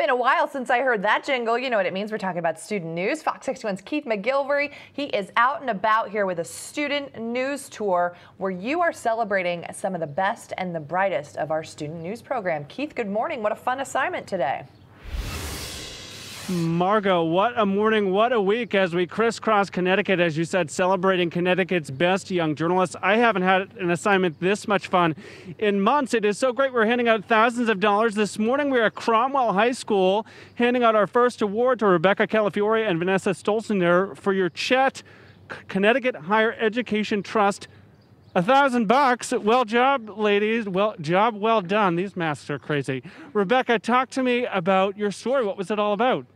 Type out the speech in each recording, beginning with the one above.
It's been a while since I heard that jingle. You know what it means. We're talking about student news. Fox 61's Keith McGilvery. He is out and about here with a student news tour where you are celebrating some of the best and the brightest of our student news program. Keith, good morning. What a fun assignment today. Margot, what a morning, what a week as we crisscross Connecticut, as you said, celebrating Connecticut's best young journalists. I haven't had an assignment this much fun in months. It is so great. We're handing out thousands of dollars. This morning, we are at Cromwell High School handing out our first award to Rebecca Califore and Vanessa Stolstajner for your CHET Connecticut Higher Education Trust. A thousand bucks. Well job, ladies. Well job well done. These masks are crazy. Rebecca, talk to me about your story. What was it all about?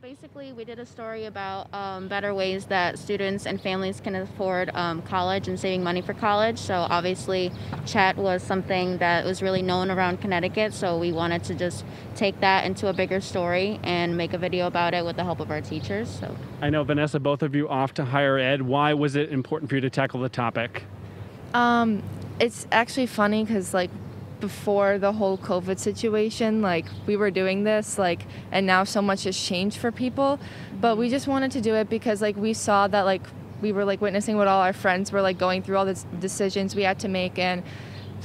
Basically, we did a story about um, better ways that students and families can afford um, college and saving money for college. So obviously, CHET was something that was really known around Connecticut. So we wanted to just take that into a bigger story and make a video about it with the help of our teachers. So I know Vanessa, both of you off to higher ed. Why was it important for you to tackle the topic? Um, it's actually funny because like before the whole COVID situation, like we were doing this, like, and now so much has changed for people. But we just wanted to do it because, like, we saw that, like, we were like witnessing what all our friends were like going through all the decisions we had to make, and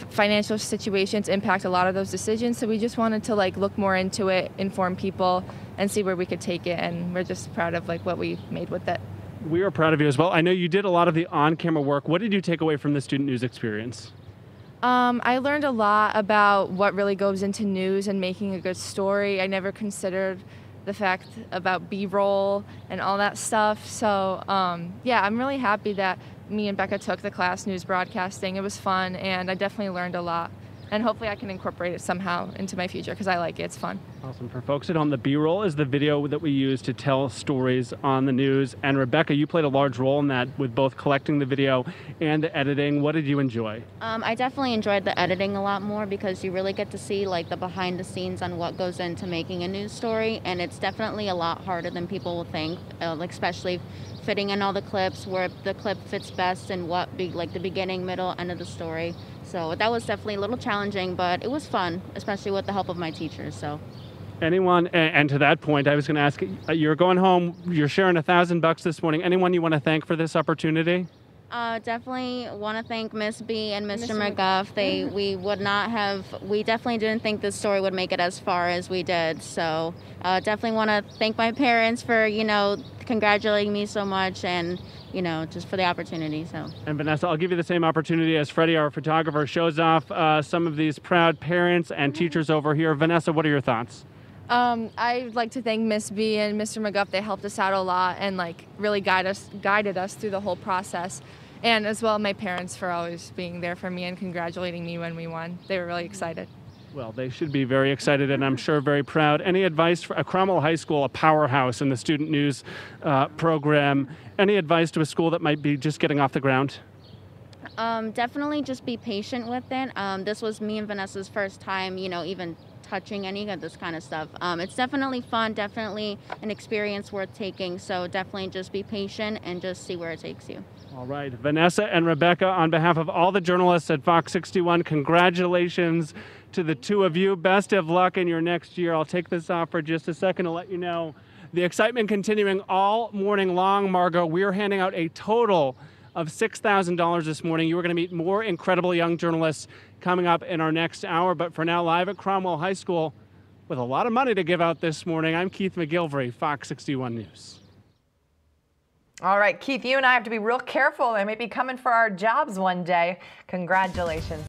financial situations impact a lot of those decisions. So we just wanted to like look more into it, inform people, and see where we could take it. And we're just proud of like what we made with it. We are proud of you as well. I know you did a lot of the on-camera work. What did you take away from the student news experience? Um, I learned a lot about what really goes into news and making a good story. I never considered the fact about B-roll and all that stuff. So um, yeah, I'm really happy that me and Becca took the class news broadcasting. It was fun, and I definitely learned a lot and hopefully I can incorporate it somehow into my future because I like it. It's fun. Awesome. For folks at home, the B-roll is the video that we use to tell stories on the news. And Rebecca, you played a large role in that with both collecting the video and the editing. What did you enjoy? Um, I definitely enjoyed the editing a lot more because you really get to see like the behind the scenes on what goes into making a news story, and it's definitely a lot harder than people will think, uh, especially fitting in all the clips where the clip fits best and what be like the beginning, middle, end of the story. So that was definitely a little challenging, but it was fun, especially with the help of my teachers. So. Anyone, and to that point, I was going to ask, uh, you're going home, you're sharing a thousand bucks this morning. Anyone you want to thank for this opportunity? Uh, definitely want to thank Miss B and Mr. Mr. McGuff. They we would not have we definitely didn't think this story would make it as far as we did. So uh, definitely want to thank my parents for you know congratulating me so much and you know just for the opportunity. So and Vanessa, I'll give you the same opportunity as Freddie, our photographer, shows off uh, some of these proud parents and teachers over here. Vanessa, what are your thoughts? Um, I'd like to thank Miss B and Mr. McGuff. They helped us out a lot and like really guide us, guided us through the whole process and as well my parents for always being there for me and congratulating me when we won. They were really excited. Well, they should be very excited and I'm sure very proud. Any advice for a Cromwell High School, a powerhouse in the student news uh, program? Any advice to a school that might be just getting off the ground? Um, definitely just be patient with it. Um, this was me and Vanessa's first time, you know, even touching any of this kind of stuff. Um, it's definitely fun, definitely an experience worth taking. So definitely just be patient and just see where it takes you. All right, Vanessa and Rebecca, on behalf of all the journalists at Fox 61, congratulations to the two of you. Best of luck in your next year. I'll take this off for just a second to let you know the excitement continuing all morning long, Margot. We're handing out a total of $6,000 this morning. You are going to meet more incredible young journalists coming up in our next hour. But for now, live at Cromwell High School with a lot of money to give out this morning, I'm Keith McGilvery, Fox 61 News. All right, Keith, you and I have to be real careful. They may be coming for our jobs one day. Congratulations.